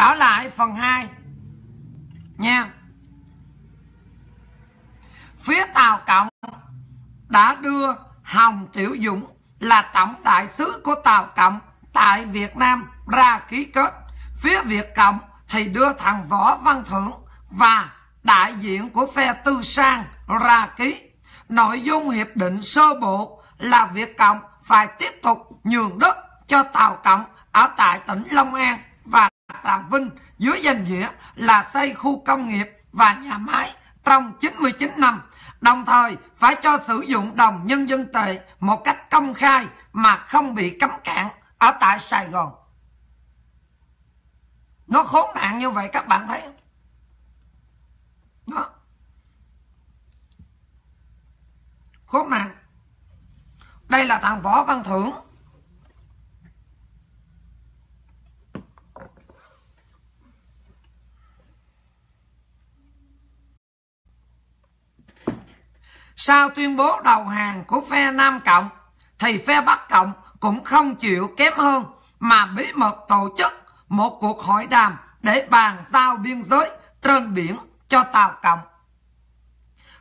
trở lại phần 2 nha. Phía tàu cộng đã đưa hồng tiểu dũng là tổng đại sứ của tàu cộng tại việt nam ra ký kết. Phía việt cộng thì đưa thằng võ văn thưởng và đại diện của phe tư sang ra ký. Nội dung hiệp định sơ bộ là việt cộng phải tiếp tục nhường đất cho tàu cộng ở tại tỉnh long an và vinh, dưới danh nghĩa là xây khu công nghiệp và nhà máy trong 99 năm, đồng thời phải cho sử dụng đồng nhân dân tệ một cách công khai mà không bị cấm cản ở tại Sài Gòn. Nó khốn nạn như vậy, các bạn thấy không? Đó. Khốn nạn. Đây là thằng Võ Văn Thưởng. Sau tuyên bố đầu hàng của phe Nam Cộng, thì phe Bắc Cộng cũng không chịu kém hơn mà bí mật tổ chức một cuộc hội đàm để bàn giao biên giới, trên biển cho Tàu Cộng.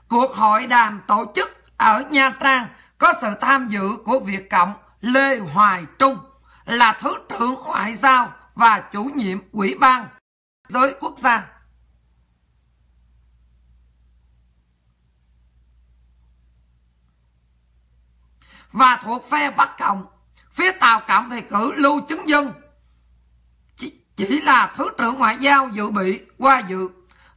Cuộc hội đàm tổ chức ở Nha Trang có sự tham dự của Việt Cộng, Lê Hoài Trung là Thứ trưởng Ngoại giao và chủ nhiệm Ủy ban giới quốc gia. Và thuộc phe Bắc Cộng, phía Tàu Cộng thì cử Lưu Chứng Dân chỉ chỉ là Thứ trưởng Ngoại giao dự bị qua dự.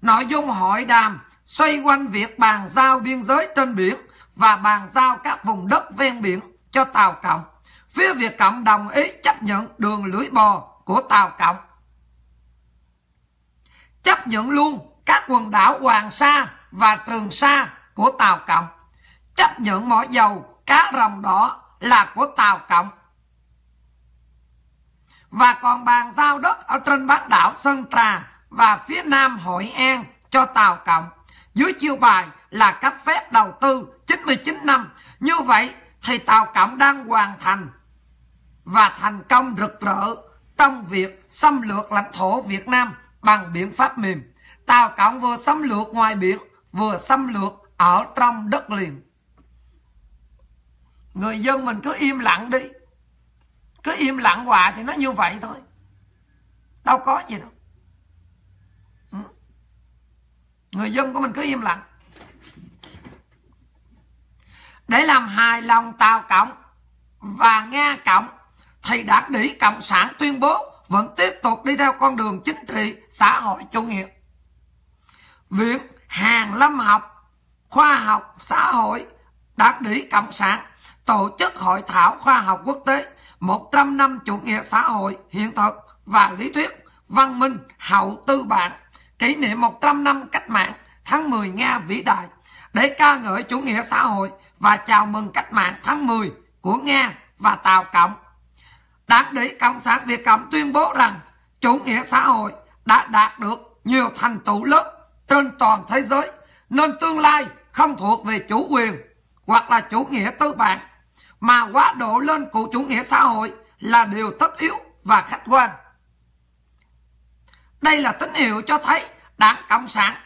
Nội dung hội đàm xoay quanh việc bàn giao biên giới trên biển và bàn giao các vùng đất ven biển cho Tàu Cộng. Phía Việt Cộng đồng ý chấp nhận đường lưỡi bò của Tàu Cộng. Chấp nhận luôn các quần đảo Hoàng Sa và Trường Sa của Tàu Cộng. Chấp nhận mỏ dầu, cá rồng đỏ là của Tàu Cộng. Và còn bàn giao đất ở trên bán đảo Sơn Trà và phía nam Hội An cho Tàu Cộng. Dưới chiêu bài là cấp phép đầu tư 99 năm. Như vậy thì Tàu Cộng đang hoàn thành và thành công rực rỡ trong việc xâm lược lãnh thổ Việt Nam bằng biện pháp mềm. Tàu Cộng vừa xâm lược ngoài biển, vừa xâm lược ở trong đất liền. Người dân mình cứ im lặng đi. Cứ im lặng hoài thì nó như vậy thôi. Đâu có gì đâu. Ừ. Người dân của mình cứ im lặng để làm hài lòng Tàu Cộng và Nga Cộng thì đảng đỉ Cộng sản tuyên bố vẫn tiếp tục đi theo con đường chính trị xã hội chủ nghĩa. Viện Hàn Lâm học, khoa học xã hội, đảng đỉ Cộng sản tổ chức hội thảo khoa học quốc tế 100 năm chủ nghĩa xã hội, hiện thực và lý thuyết, văn minh, hậu tư bản. Kỷ niệm 100 năm cách mạng, tháng 10 Nga vĩ đại. Để ca ngợi chủ nghĩa xã hội và chào mừng cách mạng tháng 10 của Nga và Tàu Cộng. Đảng đỉ Cộng sản Việt Cộng tuyên bố rằng chủ nghĩa xã hội đã đạt được nhiều thành tựu lớn trên toàn thế giới, nên tương lai không thuộc về chủ quyền hoặc là chủ nghĩa tư bản mà quá độ lên của chủ nghĩa xã hội là điều tất yếu và khách quan. Đây là tín hiệu cho thấy Đảng Cộng sản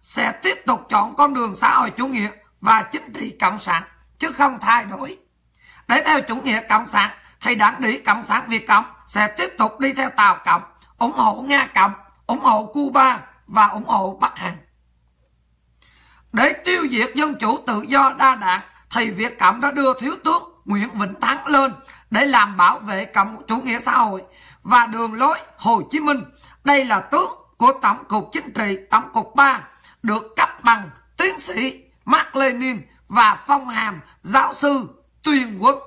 sẽ tiếp tục chọn con đường xã hội chủ nghĩa và chính trị cộng sản chứ không thay đổi. Để theo chủ nghĩa cộng sản thì đảng lý cộng sản Việt Cộng sẽ tiếp tục đi theo Tàu Cộng, ủng hộ Nga Cộng, ủng hộ Cuba và ủng hộ Bắc Hàn. Để tiêu diệt dân chủ tự do đa đảng thì Việt Cộng đã đưa thiếu tướng Nguyễn Vĩnh Thắng lên để làm bảo vệ cộng chủ nghĩa xã hội và đường lối Hồ Chí Minh. Đây là tướng của Tổng cục Chính trị, Tổng cục 3 được cấp bằng tiến sĩ Mark Lenin và phong hàm giáo sư tuyên quốc.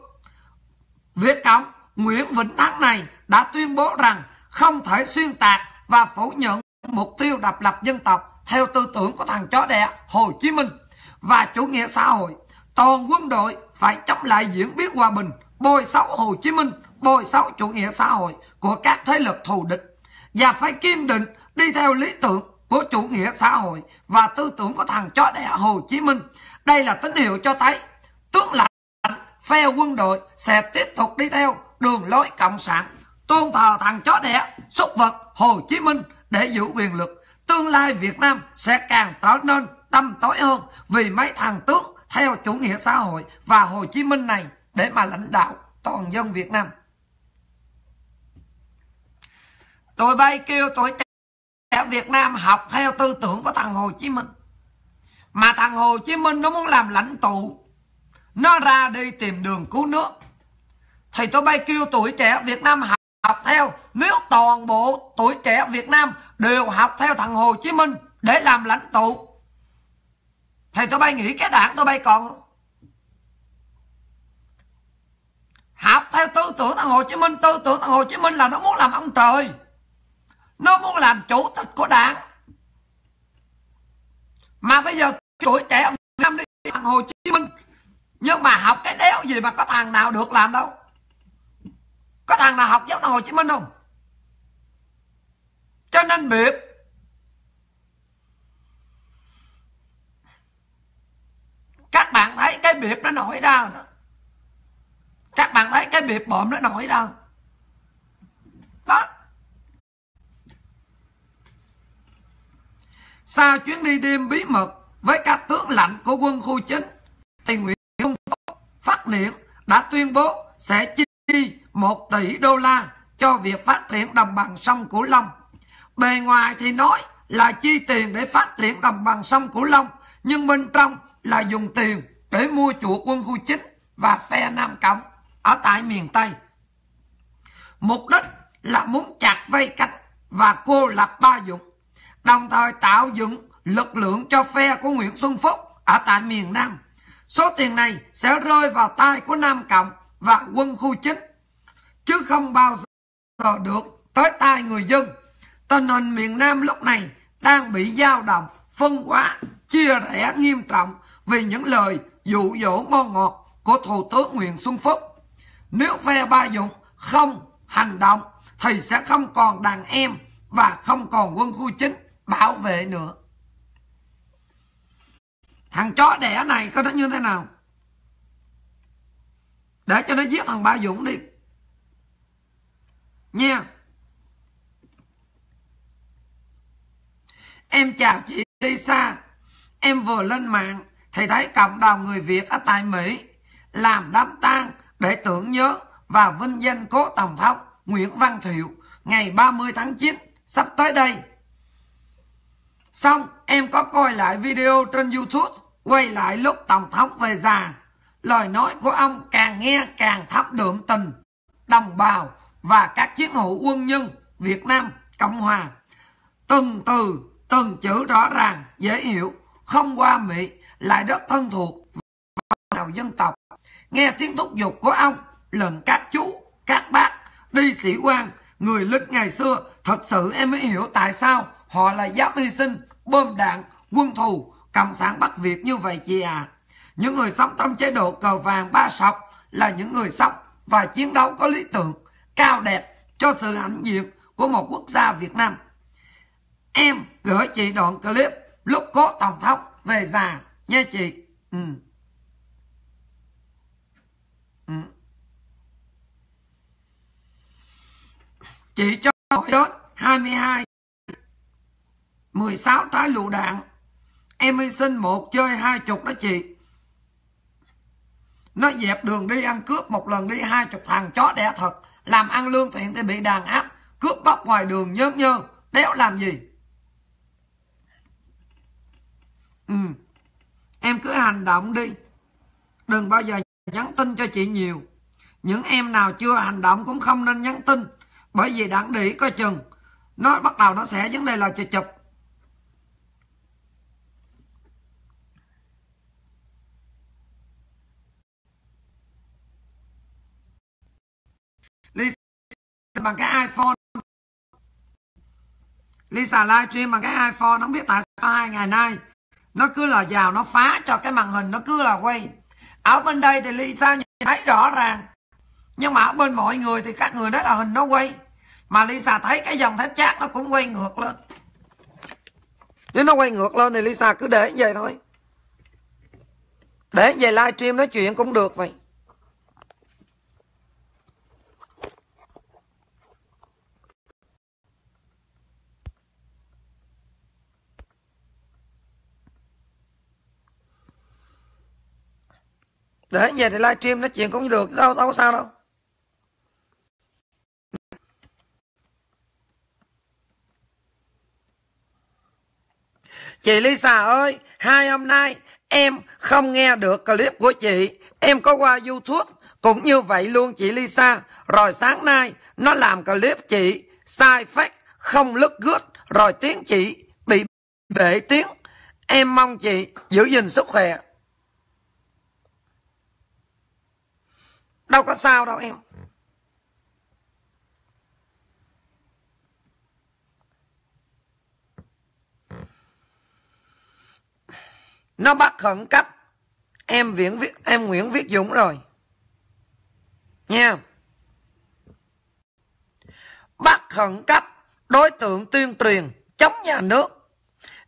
Việt Cộng Nguyễn Vĩnh Thắng này đã tuyên bố rằng không thể xuyên tạc và phủ nhận mục tiêu độc lập dân tộc theo tư tưởng của thằng chó đẻ Hồ Chí Minh và chủ nghĩa xã hội. Toàn quân đội phải chống lại diễn biến hòa bình, bôi xấu Hồ Chí Minh, bôi xấu chủ nghĩa xã hội của các thế lực thù địch và phải kiên định đi theo lý tưởng của chủ nghĩa xã hội và tư tưởng của thằng chó đẻ Hồ Chí Minh. Đây là tín hiệu cho thấy tướng lãnh phe quân đội sẽ tiếp tục đi theo đường lối cộng sản tôn thờ thằng chó đẻ xuất vật Hồ Chí Minh để giữ quyền lực. Tương lai Việt Nam sẽ càng trở nên tâm tối hơn vì mấy thằng tướng theo chủ nghĩa xã hội và Hồ Chí Minh này để mà lãnh đạo toàn dân Việt Nam. Tụi bay kêu tuổi trẻ Việt Nam học theo tư tưởng của thằng Hồ Chí Minh. Mà thằng Hồ Chí Minh nó muốn làm lãnh tụ. Nó ra đi tìm đường cứu nước. Thì tụi bay kêu tuổi trẻ Việt Nam học, học theo. Nếu toàn bộ tuổi trẻ Việt Nam đều học theo thằng Hồ Chí Minh để làm lãnh tụ. Thì tụi bay nghĩ cái đảng tụi bay còn không? Học theo tư tưởng thằng Hồ Chí Minh. Tư tưởng thằng Hồ Chí Minh là nó muốn làm ông trời. Nó muốn làm chủ tịch của đảng. Mà bây giờ tuổi trẻ ông Nam đi, thằng Hồ Chí Minh. Nhưng mà học cái đéo gì mà có thằng nào được làm đâu? Có thằng nào học giống thằng Hồ Chí Minh không? Cho nên biệt Các bạn thấy cái biệt nó nổi ra đó các bạn thấy cái biệt bộm nó nổi ra, đó. Sau chuyến đi đêm bí mật với các tướng lãnh của quân khu chính thì Nguyễn Xuân Phúc phát niệm đã tuyên bố sẽ chi 1 tỷ đô la cho việc phát triển đồng bằng sông Cửu Long. Bề ngoài thì nói là chi tiền để phát triển đồng bằng sông Cửu Long, nhưng bên trong là dùng tiền để mua chuộc quân khu chính và phe Nam Cộng ở tại miền Tây. Mục đích là muốn chặt vây cánh và cô lập Ba Dũng, đồng thời tạo dựng lực lượng cho phe của Nguyễn Xuân Phúc ở tại miền Nam. Số tiền này sẽ rơi vào tay của Nam Cộng và quân khu chính, chứ không bao giờ được tới tay người dân. Tình hình miền Nam lúc này đang bị dao động, phân hóa, chia rẽ nghiêm trọng vì những lời dụ dỗ ngon ngọt của Thủ tướng Nguyễn Xuân Phúc. Nếu phe Ba Dũng không hành động, thì sẽ không còn đàn em và không còn quân khu chính bảo vệ nữa. Thằng chó đẻ này có nó như thế nào? Để cho nó giết thằng Ba Dũng đi. Nha. Em chào chị Lisa. Em vừa lên mạng thì thấy cộng đồng người Việt ở tại Mỹ làm đám tang để tưởng nhớ và vinh danh cố Tổng thống Nguyễn Văn Thiệu ngày 30 tháng 9 sắp tới đây. Xong em có coi lại video trên YouTube quay lại lúc Tổng thống về già. Lời nói của ông càng nghe càng thắp đượm tình, đồng bào và các chiến hữu quân nhân Việt Nam Cộng Hòa. Từng từ, từng chữ rõ ràng, dễ hiểu, không qua mỹ, lại rất thân thuộc vào dân tộc. Nghe tiếng thúc giục của ông, lần các chú, các bác, đi sĩ quan, người lính ngày xưa, thật sự em mới hiểu tại sao họ là dám hy sinh, bom đạn, quân thù, cộng sản bắt việt như vậy chị à những người sống trong chế độ cờ vàng, ba sọc là những người sống và chiến đấu có lý tưởng, cao đẹp cho sự hãnh diện của một quốc gia Việt Nam. Em gửi chị đoạn clip lúc cố Tổng thống về già nha chị. Ừ. Ừ. Chị cho hỏi đến 22 16 trái lựu đạn Em hy sinh một chơi hai chục đó chị Nó dẹp đường đi ăn cướp Một lần đi hai chục thằng chó đẻ thật Làm ăn lương thiện thì bị đàn áp, Cướp bóc ngoài đường nhớ nhơ Đéo làm gì Ừ Em cứ hành động đi. Đừng bao giờ nhắn tin cho chị nhiều. Những em nào chưa hành động cũng không nên nhắn tin, bởi vì đảng đi coi chừng. Nó bắt đầu nó sẽ vấn đề là chụp chụp. Lisa bằng cái iPhone. Lisa livestream bằng cái iPhone, không biết tại sao hai ngày nay nó cứ là vào nó phá cho cái màn hình nó cứ là quay. Ở bên đây thì Lisa nhìn thấy rõ ràng. Nhưng mà ở bên mọi người thì các người đó là hình nó quay. Mà Lisa thấy cái dòng thép chát nó cũng quay ngược lên. Nếu nó quay ngược lên thì Lisa cứ để như vậy thôi. Để về livestream nói chuyện cũng được vậy. Để về thì livestream nói chuyện cũng được đâu đâu có sao đâu Chị Lisa ơi, hai hôm nay em không nghe được clip của chị. Em có qua YouTube cũng như vậy luôn chị Lisa. Rồi sáng nay nó làm clip chị sai phát không lứt gứt rồi tiếng chị bị bể tiếng. Em mong chị giữ gìn sức khỏe. Đâu có sao đâu em. nó bắt khẩn cấp. Em viễn viết em nguyễn viết dũng rồi. Nha. Bắt khẩn cấp đối tượng tuyên truyền chống nhà nước.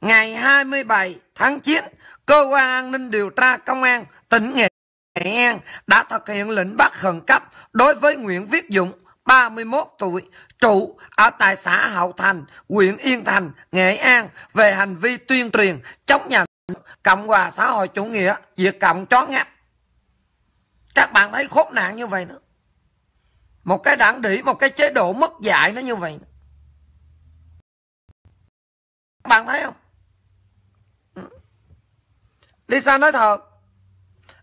Ngày 27 tháng 9 cơ quan an ninh điều tra công an tỉnh nghệ An đã thực hiện lệnh bắt khẩn cấp đối với Nguyễn Viết Dũng 31 tuổi, trụ ở tại xã Hậu Thành, huyện Yên Thành, Nghệ An về hành vi tuyên truyền chống nhà Cộng hòa xã hội chủ nghĩa Việt Cộng chó ngáp. Các bạn thấy khốn nạn như vậy nữa Một cái đảng đỉ Một cái chế độ mất dạy nó như vậy nữa. Các bạn thấy không. Ừ. Lisa nói thật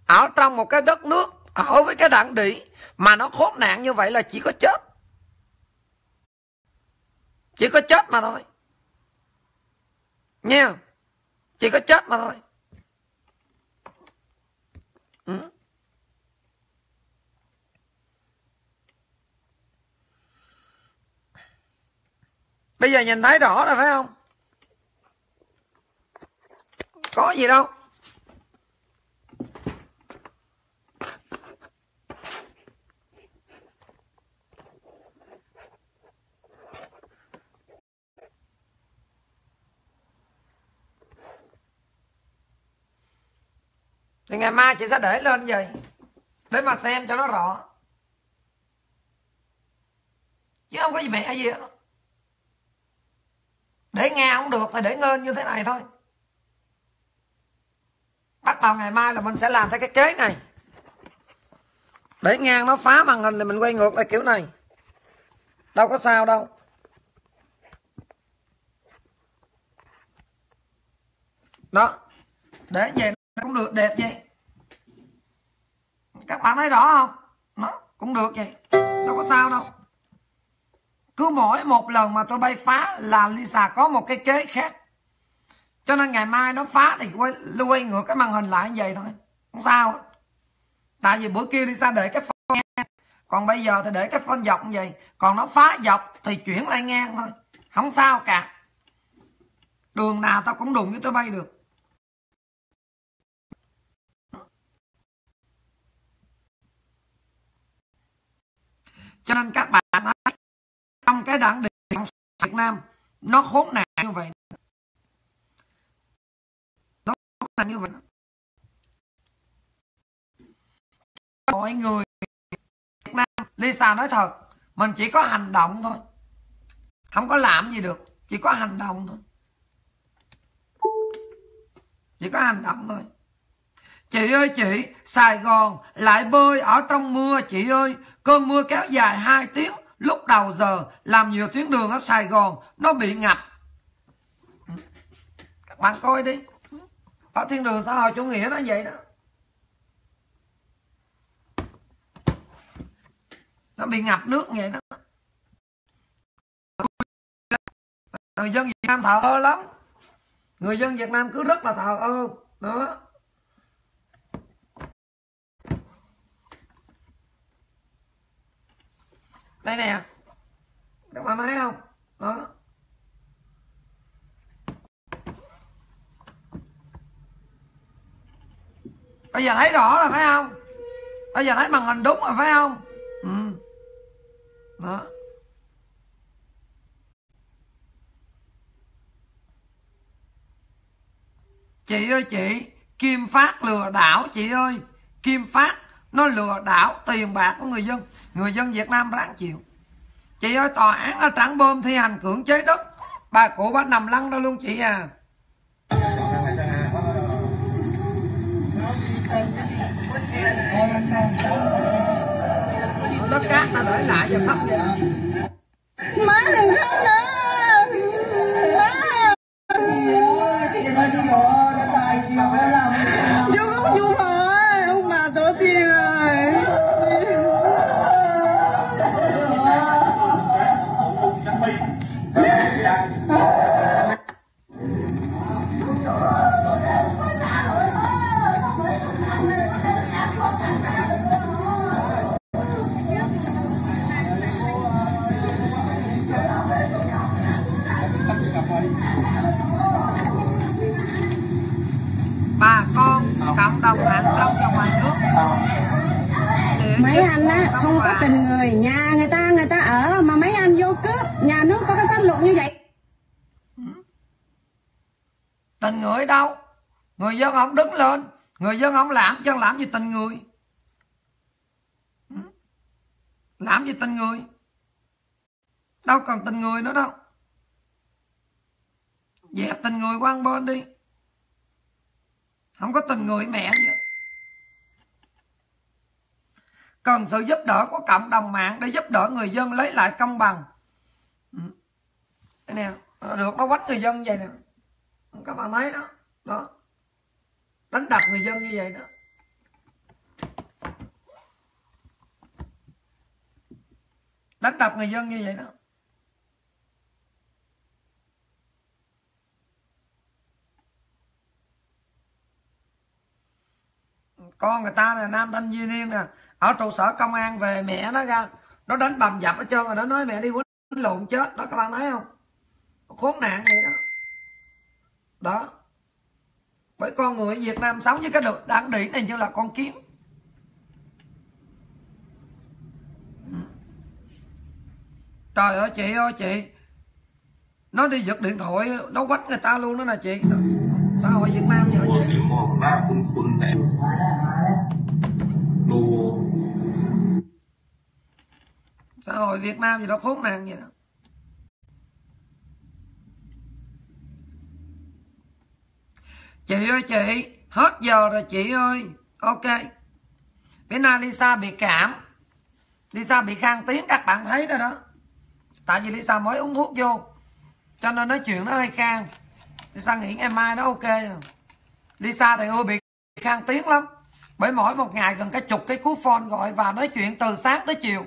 ở trong một cái đất nước, Ở với cái đảng đỉ Mà nó khốn nạn như vậy là chỉ có chết. Chỉ có chết mà thôi. Nha chỉ có chết mà thôi. Ừ. bây giờ nhìn thấy rõ rồi phải không? Có gì đâu. Thì ngày mai chị sẽ để lên vậy. Để mà xem cho nó rõ. Chứ không có gì mẹ gì hết để nghe không được thì để ngên như thế này thôi. Bắt đầu ngày mai là mình sẽ làm theo cái kế này. Để ngang nó phá màn hình thì mình quay ngược lại kiểu này. Đâu có sao đâu. Đó. Để về cũng được đẹp vậy. Các bạn thấy rõ không? Nó cũng được vậy. Đâu có sao đâu. Cứ mỗi một lần mà tôi bay phá là Lisa có một cái kế khác. Cho nên ngày mai nó phá thì quay, quay ngược cái màn hình lại như vậy thôi. Không sao tại vì bữa kia Lisa để cái phone ngang còn bây giờ thì để cái phone dọc như vậy. Còn nó phá dọc thì chuyển lại ngang thôi. Không sao cả. Đường nào tao cũng đụng với tôi bay được. Cho nên các bạn thấy, trong cái đảng Cộng Việt Nam, nó khốn nạn như vậy. Nó khốn nạn như vậy. Mọi người Việt Nam, Lisa nói thật, mình chỉ có hành động thôi. Không có làm gì được, chỉ có hành động thôi. Chỉ có hành động thôi chị ơi chị, Sài Gòn lại bơi ở trong mưa chị ơi Cơn mưa kéo dài 2 tiếng, lúc đầu giờ làm nhiều tuyến đường ở Sài Gòn nó bị ngập. Các bạn coi đi. Ở thiên đường xã hội chủ nghĩa nó vậy đó. Nó bị ngập nước vậy đó. Người dân Việt Nam thờ ơ lắm. Người dân Việt Nam cứ rất là thờ ơ. Đó. Đây nè. Các bạn thấy không? Đó. Bây giờ thấy rõ rồi, phải không? Bây giờ thấy màn hình đúng rồi, phải không? Ừ. đó. Chị ơi, chị, kim phát lừa đảo chị ơi. Kim phát nó lừa đảo tiền bạc của người dân. Người dân việt nam ráng chịu. Chị ơi tòa án ở trảng bơm thi hành cưỡng chế đất. Bà cụ bà nằm lăn đó luôn chị à. Đất cát ta để lại cho khóc vậy má đừng khóc nữa. Má tình người đâu? Người dân không đứng lên. Người dân không làm chứ làm gì tình người. Làm gì tình người? Đâu cần tình người nữa đâu. Dẹp tình người qua bên đi. Không có tình người mẹ gì cần sự giúp đỡ của cộng đồng mạng để giúp đỡ người dân lấy lại công bằng. Nè được nó quánh người dân vậy nè các bạn thấy đó. Đó. Đánh đập người dân như vậy đó. Đánh đập người dân như vậy đó. Con người ta là nam thanh niên niên nè. Ở trụ sở công an về mẹ nó ra. Nó đánh bầm dập ở trơn rồi, nó nói mẹ đi quýnh lộn chết. Đó, các bạn thấy không? Khốn nạn vậy đó đó bởi con người ở Việt Nam sống với cái được đảng điển này như là con kiến trời ơi chị ơi chị nó đi giật điện thoại nó quánh người ta luôn đó nè chị xã hội Việt Nam vậy ตัว chị สีมองหน้าคุ้นๆแต่ดู xã hội Việt Nam gì đó khốn nạn vậy đó Chị ơi, chị. Hết giờ rồi, chị ơi. Ok. Bữa nay Lisa bị cảm. Lisa bị khang tiếng, các bạn thấy rồi đó. Tại vì Lisa mới uống thuốc vô. Cho nên nói chuyện nó hơi khang. Lisa nghĩ ngày mai nó ok. Rồi Lisa thì ưa bị khang tiếng lắm. Bởi mỗi một ngày gần cái chục cái cú phone gọi và nói chuyện từ sáng tới chiều.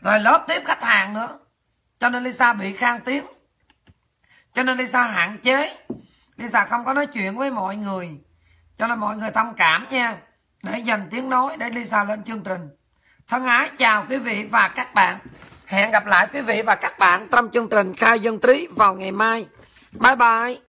Rồi lớp tiếp khách hàng nữa. Cho nên Lisa bị khang tiếng cho nên Lisa hạn chế. Lisa không có nói chuyện với mọi người. Cho nên mọi người thông cảm nha. Để dành tiếng nói để Lisa lên chương trình. Thân ái chào quý vị và các bạn. Hẹn gặp lại quý vị và các bạn trong chương trình khai dân trí vào ngày mai. Bye bye.